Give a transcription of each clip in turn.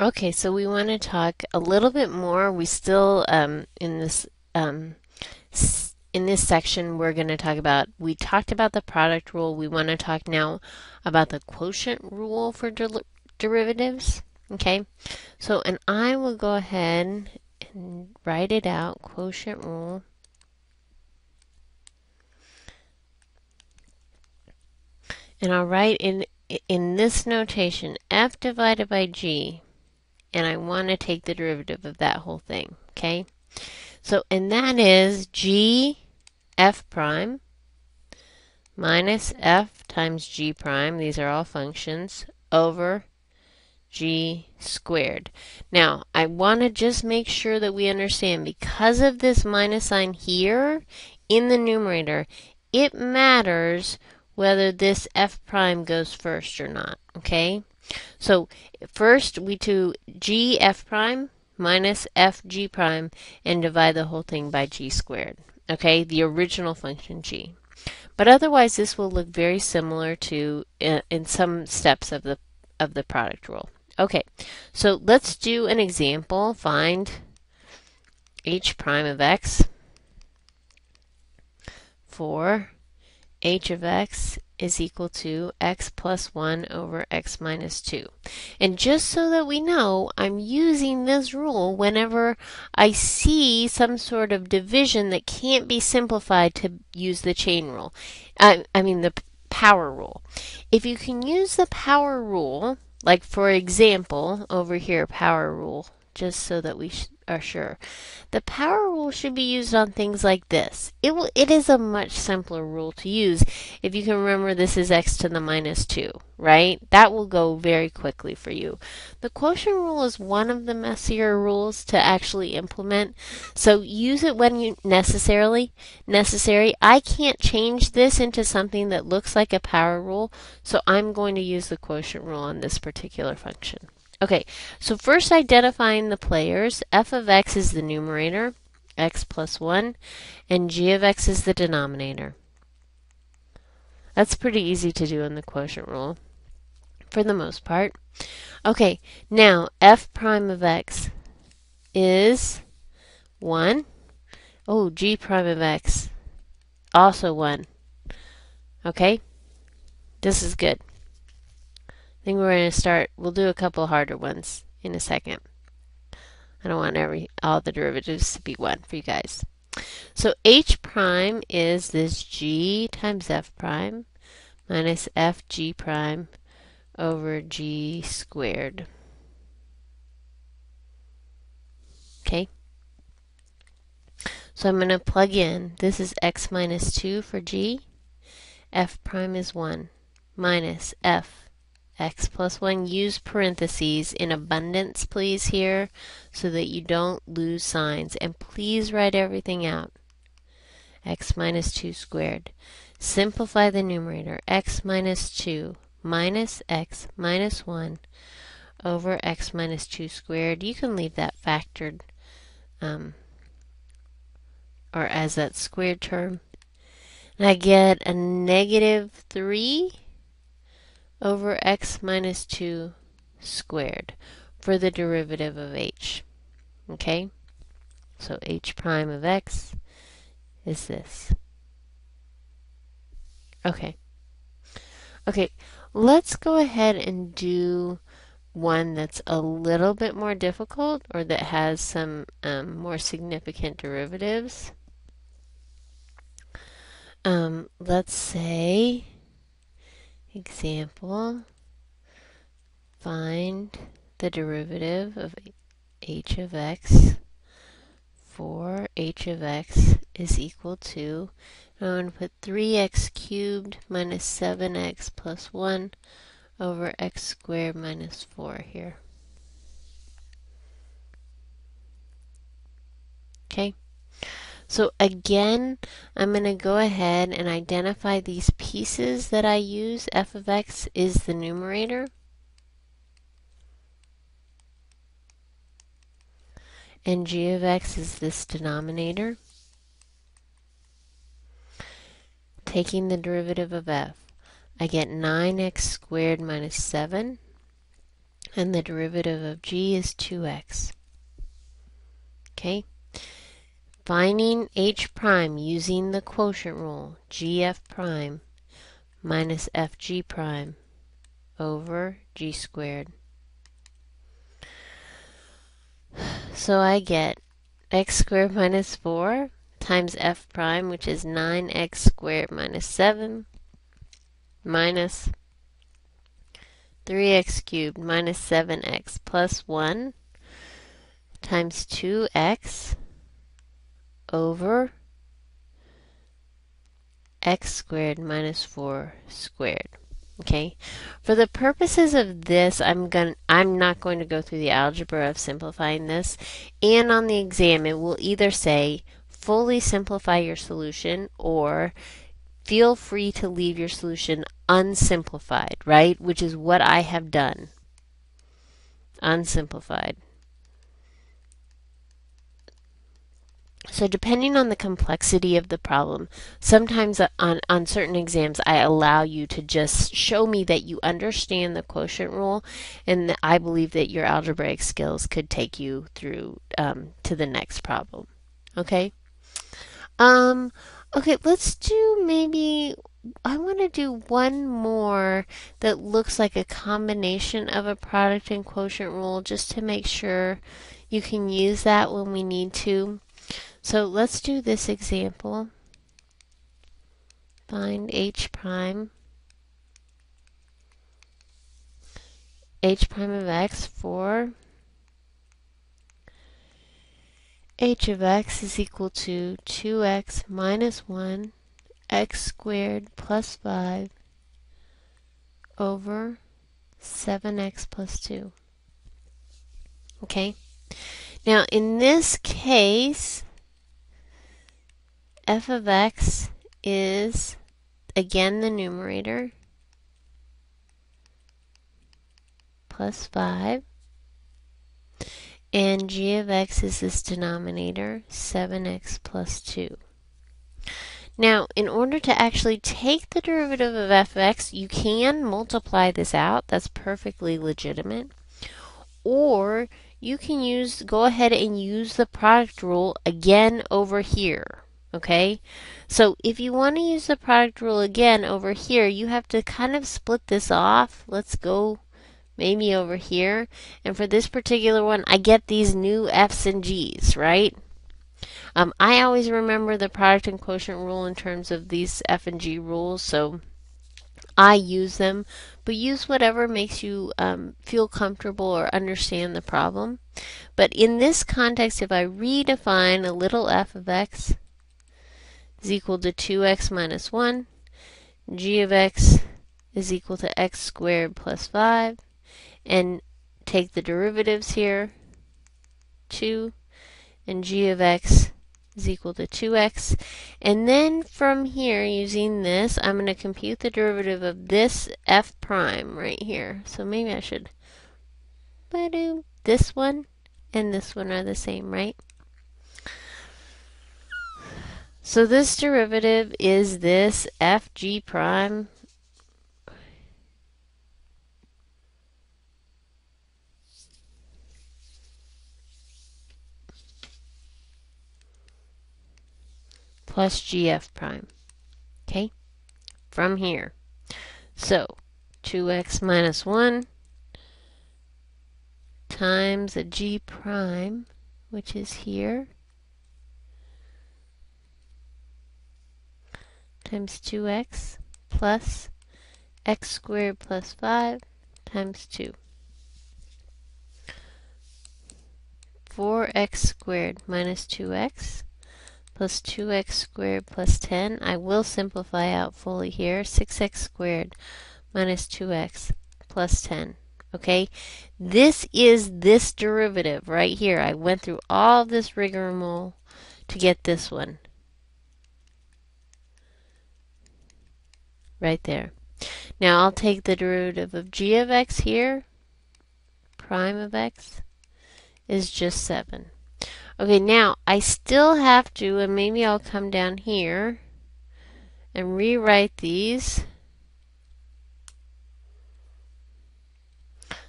Okay, so we want to talk a little bit more. We still um, in this um, in this section we're going to talk about. We talked about the product rule. We want to talk now about the quotient rule for der derivatives. Okay, so and I will go ahead and write it out. Quotient rule. And I'll write in in this notation f divided by g and I want to take the derivative of that whole thing, okay? So, and that is g f prime minus f times g prime, these are all functions, over g squared. Now, I want to just make sure that we understand because of this minus sign here in the numerator, it matters whether this f prime goes first or not, okay? So first we do g f prime minus f g prime and divide the whole thing by g squared. Okay, the original function g. But otherwise this will look very similar to uh, in some steps of the of the product rule. Okay, so let's do an example. Find h prime of x for h of x is equal to x plus 1 over x minus 2. And just so that we know, I'm using this rule whenever I see some sort of division that can't be simplified to use the chain rule. I, I mean the power rule. If you can use the power rule, like for example, over here, power rule, just so that we are sure. The power rule should be used on things like this. It will, it is a much simpler rule to use if you can remember this is x to the minus 2, right? That will go very quickly for you. The quotient rule is one of the messier rules to actually implement, so use it when you necessarily necessary. I can't change this into something that looks like a power rule, so I'm going to use the quotient rule on this particular function. Okay, so first identifying the players, f of x is the numerator, x plus 1, and g of x is the denominator. That's pretty easy to do in the quotient rule, for the most part. Okay, now f prime of x is 1. Oh, g prime of x, also 1. Okay, this is good. I think we're going to start, we'll do a couple harder ones in a second. I don't want every all the derivatives to be 1 for you guys. So h prime is this g times f prime minus fg prime over g squared. Okay? So I'm going to plug in, this is x minus 2 for g, f prime is 1, minus f x plus 1. Use parentheses in abundance, please, here, so that you don't lose signs. And please write everything out. x minus 2 squared. Simplify the numerator. x minus 2 minus x minus 1 over x minus 2 squared. You can leave that factored um, or as that squared term. And I get a negative 3 over x minus 2 squared for the derivative of h. Okay? So h prime of x is this. Okay. Okay, let's go ahead and do one that's a little bit more difficult or that has some um, more significant derivatives. Um, let's say Example, find the derivative of h of x for h of x is equal to, I'm going to put 3x cubed minus 7x plus 1 over x squared minus 4 here. Okay. So again, I'm going to go ahead and identify these pieces that I use. f of x is the numerator. And g of x is this denominator. Taking the derivative of f, I get 9x squared minus 7 And the derivative of g is 2x. Okay? Finding h prime using the quotient rule, gf prime minus fg prime over g squared. So I get x squared minus 4 times f prime, which is 9x squared minus 7, minus 3x cubed minus 7x plus 1 times 2x over x squared minus 4 squared. Okay, for the purposes of this, I'm going I'm not going to go through the algebra of simplifying this. And on the exam, it will either say fully simplify your solution or feel free to leave your solution unsimplified, right? Which is what I have done. Unsimplified. So depending on the complexity of the problem, sometimes on, on certain exams I allow you to just show me that you understand the quotient rule and I believe that your algebraic skills could take you through um, to the next problem. Okay? Um, okay, let's do maybe I want to do one more that looks like a combination of a product and quotient rule just to make sure you can use that when we need to. So let's do this example. Find h prime. h prime of x for h of x is equal to 2x minus 1 x squared plus 5 over 7x plus 2. Okay? Now, in this case, f of x is, again, the numerator, plus 5. And g of x is this denominator, 7x plus 2. Now, in order to actually take the derivative of f of x, you can multiply this out. That's perfectly legitimate. Or you can use go ahead and use the product rule again over here okay? So if you want to use the product rule again over here, you have to kind of split this off. Let's go maybe over here. And for this particular one, I get these new F's and G's, right? Um, I always remember the product and quotient rule in terms of these F and G rules, so I use them, but use whatever makes you um, feel comfortable or understand the problem. But in this context, if I redefine a little f of x is equal to 2x minus 1. g of x is equal to x squared plus 5. And take the derivatives here, 2. And g of x is equal to 2x. And then from here, using this, I'm going to compute the derivative of this f prime right here. So maybe I should this one and this one are the same, right? So this derivative is this fg prime plus gf prime. Okay? From here. So 2x minus 1 times a g prime, which is here, times 2x plus x squared plus 5 times 2. 4x squared minus 2x plus 2x squared plus 10. I will simplify out fully here. 6x squared minus 2x plus 10. Okay, this is this derivative right here. I went through all this rigmarole to get this one. Right there. Now I'll take the derivative of g of x here, prime of x, is just 7. Okay, now I still have to, and maybe I'll come down here and rewrite these.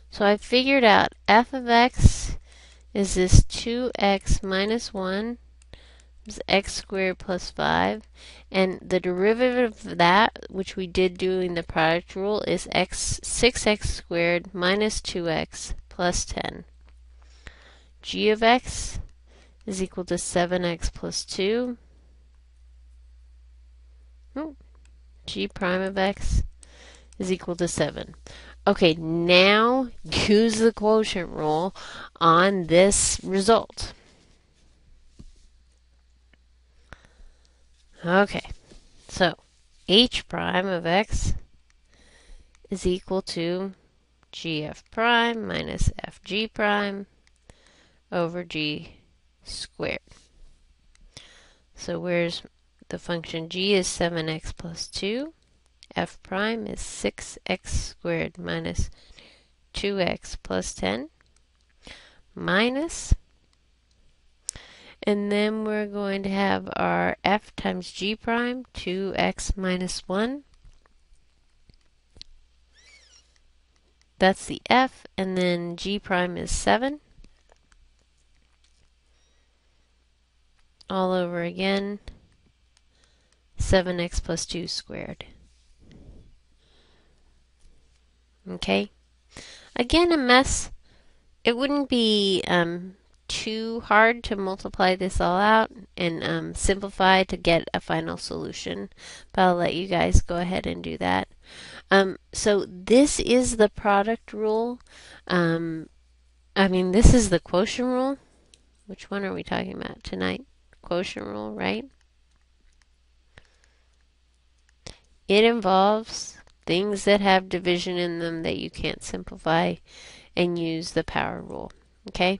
So I figured out f of x is this 2x minus 1 is x squared plus 5 and the derivative of that which we did doing the product rule is x 6x squared minus 2x plus 10 g of x is equal to 7x plus 2 g prime of x is equal to 7 okay now use the quotient rule on this result Okay, so h prime of x is equal to gf prime minus fg prime over g squared. So where's the function g is 7x plus 2, f prime is 6x squared minus 2x plus 10 minus and then we're going to have our f times g prime, 2x minus 1. That's the f, and then g prime is 7. All over again, 7x plus 2 squared. Okay? Again, a mess. It wouldn't be um, too hard to multiply this all out and um, simplify to get a final solution, but I'll let you guys go ahead and do that. Um, so this is the product rule. Um, I mean, this is the quotient rule. Which one are we talking about tonight? Quotient rule, right? It involves things that have division in them that you can't simplify and use the power rule. Okay?